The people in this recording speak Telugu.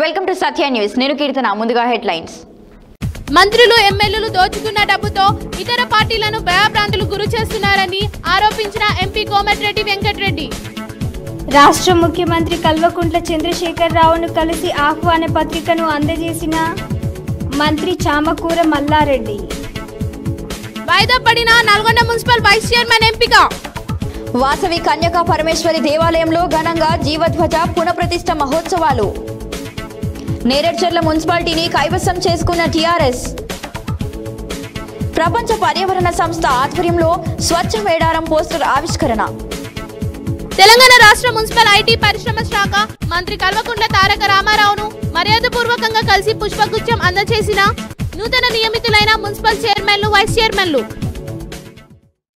వెల్కమ్ టు సత్య న్యూస్ నేను కీర్తన. ముందుగా హెడ్లైన్స్. మంత్రులు ఎమ్మెల్యేలు దోచుకున్న డబ్బుతో ఇతర పార్టీలను భయభ్రాంతులు గురి చేస్తున్నారని ఆరోపించిన ఎంపీ కోమటిరెడ్డి వెంకటరెడ్డి. రాష్ట్ర ముఖ్యమంత్రి కల్వకుంట్ల చంద్రశేఖర్ రావును కలిసి ఆహ్వాన పత్రికను అందజేసిన మంత్రి చామకూర మల్లారెడ్డి. వాయిదా పడిన నల్గొండ మున్సిపల్ వైస్ చైర్మన్ ఎంపిక. వాసవి కన్యకా పరమేశ్వరి దేవాలయంలో ఘనంగా జీవధ్వజ పునఃప్రతిష్ఠ మహోత్సవాలు. నేరేడ్చర్ల మున్సిపాలిటీని కైవసం చేసుకున్న టీఆర్ఎస్. ప్రపంచ పర్యావరణ సంస్థ ఆధ్వర్యంలో స్వచ్ఛ మేడారం పోస్టర్ ఆవిష్కరణ. తెలంగాణ రాష్ట్ర మున్సిపల్ ఐటీ పరిశ్రమ శాఖ మంత్రి కల్వకుంట్ల తారక రామారావును మర్యాదపూర్వకంగా కలిసి పుష్పగుచ్చం అందజేసిన నూతన నియమితులైన మున్సిపల్ చైర్మన్లు వైస్ చైర్మన్లు